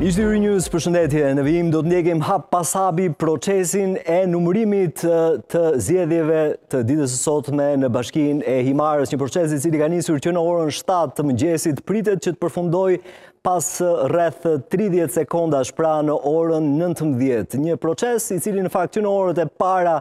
Ishte Euronews, përshëndetje. Në vijim do të ndjekim hap pas hapi procesin e numërimit të zgjedhjeve të ditës së sotme në bashkinë e Himarës, një proces i cili ka nisur që në orën 7 të mëngjesit pritet që të përfundojë pas rreth 30 sekondash pra në orën 19. Një proces i cili në fakt që në orët e para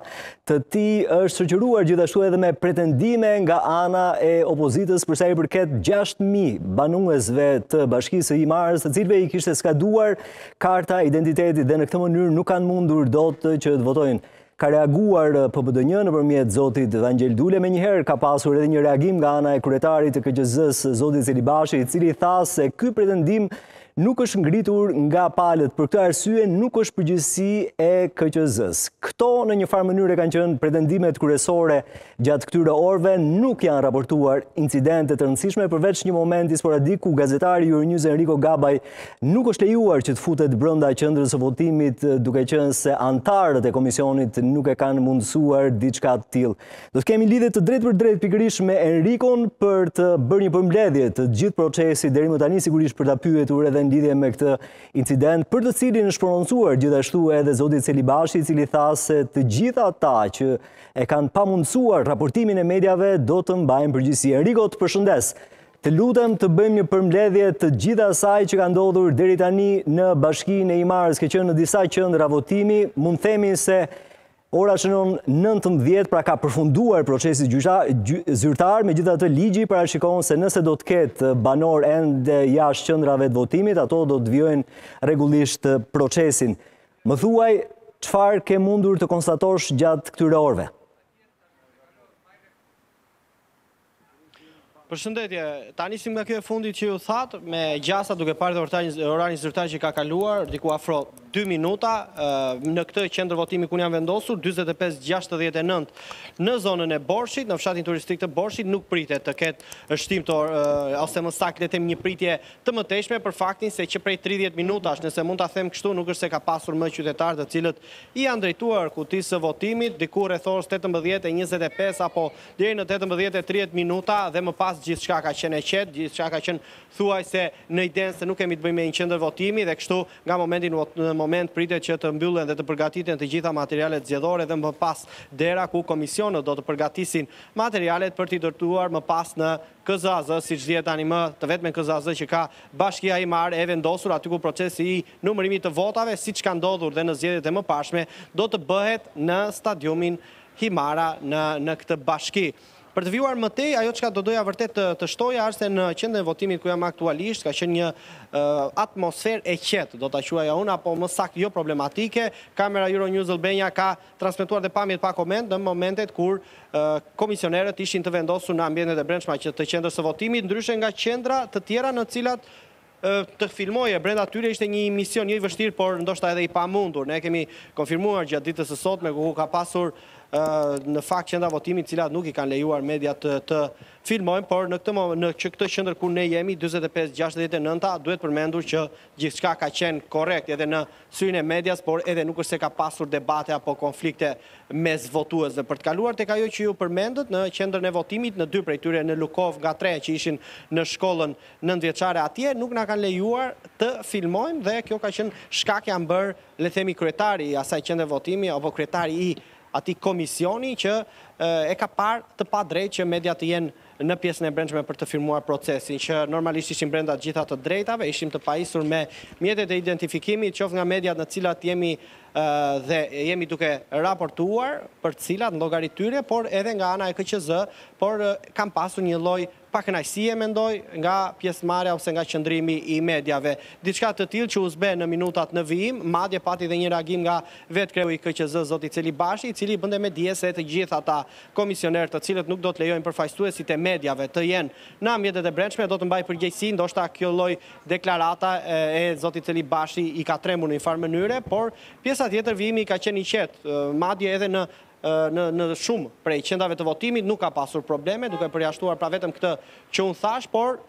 të tij është shoqëruar gjithashtu edhe me pretendime nga ana e opozitës përsa i përket 6000 banuesve të bashkisë së Himarës, të cilëve i kishte skaduar karta e identitetit dhe në këtë mënyrë nuk kanë mundur dot që të votojnë. Ka reaguar PBDNJ nëpërmjet zotit Vangjel Dule, menjëherë ka pasur edhe një reagim nga ana e kryetarit të KQZ-së, zotit Celibashi, i cili tha se ky pretendim nuk është ngritur nga palët, për këtë arsye nuk është përgjegjësi e KQZ-së. Këto në një farë mënyre kanë qenë pretendimet kryesore gjatë këtyre orëve, nuk janë raportuar incidente të rëndësishme përveç një momenti sporadik ku gazetari i Euronews Enriko Gabaj nuk është lejuar që të futet brenda qendrës së votimit duke qenë se anëtarët e komisionit nuk e kanë mundësuar diçka të tillë. Do të kemi lidhje të drejtpërdrejtë pikërisht me Enrikon për të bërë një përmbledhje të gjithë procesit deri më tani sigurisht për ta pyetur edhe në lidhje me këtë incident për të cilin është prononcuar gjithashtu edhe zoti Celibashi i cili tha se të gjithë ata që e kanë pamundësuar raportimin e mediave do të mbajnë përgjegjësi. Enriko të përshëndes. Të lutem të bëjmë një përmbledhje të gjithë asaj që ka ndodhur deri tani në bashkinë e Himarës, ke qenë në disa qendra votimi, mund themi se Ora shënon nëntëmbëdhjetë, pra ka përfunduar procesi zyrtar, megjithatë ligji parashikon se nëse do të ketë banorë ende jashtë qendrave të votimit, ato do të vijojnë rregullisht procesin. Më thuaj, çfarë ke mundur të konstatosh gjatë këtyre orëve? Përshëndetje, ta nisim nga kjo e fundit që ju thatë, me gjasa duke parë dhe orarin zyrtar që ka kaluar, diku afro 2 minuta, në këtë qendër votimi ku jam vendosur, 25-69 në zonën e Borshit, në fshatin turistik të Borshit, nuk pritet të ketë shtim të orë, ose më saktë le ta them një pritje të mëtejshme, për faktin se që prej 30 minutash, nëse mund ta them kështu, nuk është se ka pasur më qytetarë të cilët i janë drejtuar kutisë së votimit, diku rreth orës 18-25 apo deri në tetëmbëdhjetë e tridhjetë minuta dhe më pas gjithçka ka qenë e qetë, gjithçka ka qenë thuajse në idenë se nuk kemi të bëjmë me një qendër votimi dhe kështu nga momenti në moment pritet që të mbyllen dhe të përgatiten të gjitha materialet zgjedhore dhe më pas dera ku komisionet do të përgatisin materialet për t'i dërguar më pas në KZAZ siç dihet tanimë të vetmen KZAZ që ka Bashkia Himarë e vendosur aty ku procesi i numërimit të votave siç ka ndodhur dhe në zgjedhjet e mëparshme do të bëhet në stadiumin Himara në këtë bashki. Për të vijuar më tej, ajo çka do doja vërtet të shtoja është se në qendrën e votimit ku jam aktualisht ka qenë një atmosferë e qetë, do ta quaja unë, apo më saktë jo problematike. Kamera Euronews Albania ka transmetuar dhe pamjet pa koment në momentet kur komisionerët ishin të vendosur në ambientet e brendshma që të qendrës së votimit, ndryshe nga qendra të tjera në të cilat të filmoje brenda tyre ishte një mision jo i vështirë, por ndoshta edhe i pamundur. Ne e kemi konfirmuar gjatë ditës së sotme ku ka pasur në fakt qendra votimi të cilat nuk i kanë lejuar mediat të filmojnë, por në këtë qendër ku ne jemi njëzet e pesë gjashtëdhjetë e nënta duhet përmendur që gjithçka ka qenë korrekte edhe në syrin e medias, por edhe nuk është se ka pasur debate apo konflikte mes votuesve. Për të kaluar tek ajo që ju përmendët në qendrën e votimit në dy prej tyre në Lukovë nga tre që ishin në shkollën nëntëvjeçare atje nuk na kanë lejuar të filmojmë dhe kjo ka qenë shkak janë bërë le të themi kryetari i asaj qendre votimi apo kryetari i atij komisioni që e ka parë të padrejtë që mediat të jenë në pjesën e brendshme për të filmuar procesin që normalisht ishim brenda të gjitha të drejtave ishim të pajisur me mjetet e identifikimit qoftë nga mediat në të cilat jemi dhe jemi duke raportuar për të cilat në llogari të tyre por edhe nga ana e KQZ por kanë pasur një lloj pakënaqësie mendoj, nga pjesëmarrja ose nga qëndrimi i mediave. Diçka të tillë që u zbeh në minutat në vijim, madje pati dhe një reagim nga vetë kreu i KQZ, zoti Celibashi, i cili bënte me dije se të gjithë ata komisionerë të cilët nuk do të lejojnë përfaqësuesit e mediave të jenë në ambientet e brendshme do të mbajnë përgjegjësi, ndoshta kjo lloj deklarata e zotit Celibashi i ka trembur në një farë mënyre, por pjesa tjetër vijimi ka qenë i qetë, madje edhe në shumë prej qendrave të votimit nuk ka pasur probleme, duke përjashtuar pra vetëm këtë që unë thashë, por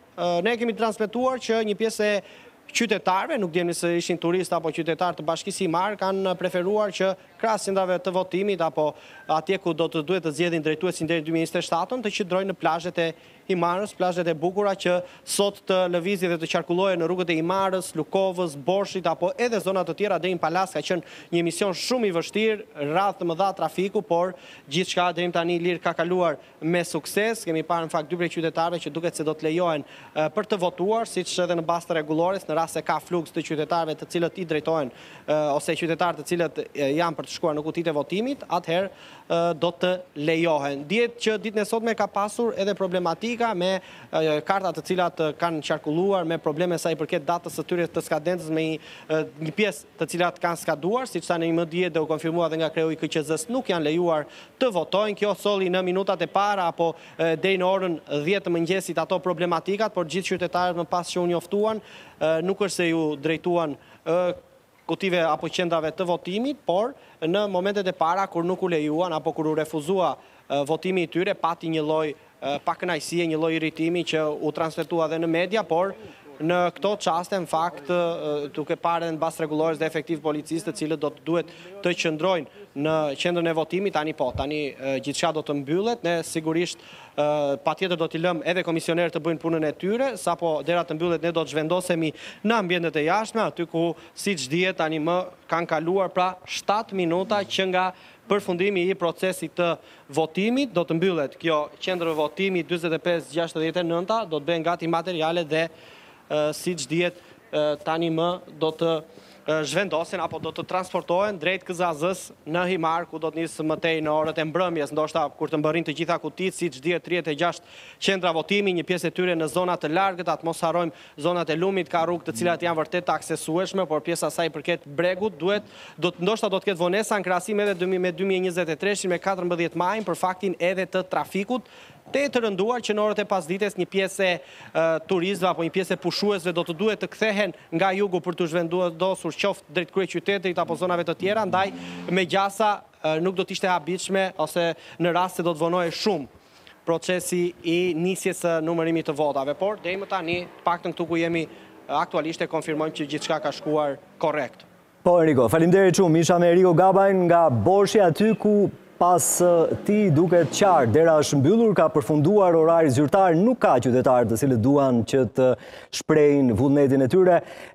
ne e kemi transmetuar që një pjesë e qytetarëve, nuk dimë nëse ishin turistë apo qytetarë të Bashkisë Himarë, kanë preferuar që krahas qendrave të votimit apo atje ku do të duhet të zgjedhin drejtuesin deri dy mijë e njëzet e shtatë-ën, të qëndrojnë në plazhet e Himarës, plazhet e bukura që sot të lëvizje dhe të qarkulloje në rrugët e Himarës, Lukovës, Borshit apo edhe zona të tjera deri në Palasë ka qenë një mision shumë i vështirë, radhë të mëdha trafiku, por gjithçka deri më tani Ilir ka kaluar me sukses. Kemi parë në fakt dy prej qytetarëve që duket se do të lejohen për të votuar, siç është edhe në bazë të rregullores, në rast se ka fluks të qytetarëve të cilët i drejtohen ose qytetarë të cilët janë për të shkuar në kutitë e votimit, atëherë do të lejohen. Dihet që ditën e sotme ka pasur edhe problematika me karta të cilat kanë qarkulluar me probleme sa i përket datës së tyre të skadencës me një pjesë të cilat kanë skaduar, siç tashmë dihet dhe u konfirmua edhe nga kreu i KQZ-së, nuk janë lejuar të votojnë. Kjo solli në minutat e para apo deri në orën dhjetë të mëngjesit ato problematikat, por gjithë qytetarët më pas që u njoftuan nuk është se iu drejtuan kutive apo qendrave të votimit, por në momentet e para kur nuk u lejuan apo kur u refuzua votimi i tyre, pati një lloj pakënaqësie, një lloj irritimi që u transmetua dhe në media, por në këto çaste, në fakt, duke parë edhe në bazë rregullores dhe efektivët e policisë të cilët do të duhet të qëndrojnë në qendrën e votimit, tani po, tani gjithçka do të mbyllet, ne sigurisht Patjetër do t'i lëmë edhe komisionerët të bëjnë punën e tyre, sapo dera të mbyllet ne do të zhvendosemi në ambientet e jashtme, aty ku siç dihet tani më kanë kaluar pra shtatë minuta që nga përfundimi i procesit të votimit, do të mbyllet kjo qendër votimi dyzet e pesë gjashtëdhjetë e nënta, do të bëhen gati materialet dhe siç dihet tani më do të zhvendosen apo do të transportohen drejt KZAZ-së në Himarë, ku do të nisë më tej në orët e mbrëmjes, ndoshta kur të mbërrijnë të gjitha kutitë, siç dihet tridhjetë e gjashtë qendra votimi, një pjesë e tyre në zona të largëta, të mos harrojmë zonat e lumit, ka rrugë të cilat janë vërtet të aksesueshme, por pjesa sa i përket bregut duhet, ndoshta do të ketë vonesa në krahasim edhe me dy mijë e njëzet e treshin me katërmbëdhjetë majin për faktin edhe të trafikut, Tejet të rënduar që në orët e pasdites një pjesë e turistëve apo një pjesë e pushuesve do të duhet të kthehen nga jugu për t'u zhvendosur qoftë drejt kryeqytetit apo zonave të tjera, ndaj me gjasa nuk do të ishte e habitshme ose në rast se do të vonohej shumë procesi i nisjes së numërimit të votave. Por deri më tani, të paktën këtu ku jemi aktualisht e konfirmojmë që gjithçka ka shkuar korrekt. Po Enriko, falimderit shumë, isha me Enriko Gabajn nga Borshi aty ku pas ti duket qartë, dera është mbyllur, ka përfunduar orari zyrtar, nuk ka qytetarë të cilët duan që të shprehin vullnetin e tyre,